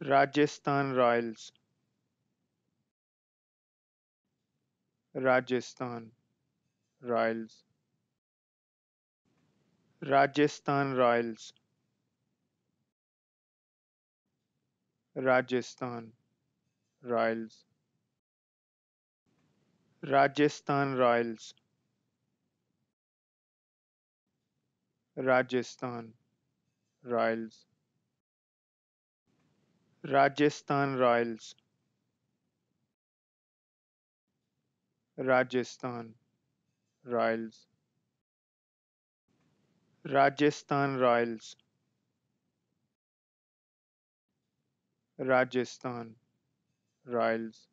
Rajasthan Royals. Rajasthan Royals. Rajasthan Royals. Rajasthan Royals. Rajasthan Royals. Rajasthan Royals Rajasthan Royals. Rajasthan Royals. Rajasthan Royals. Rajasthan Royals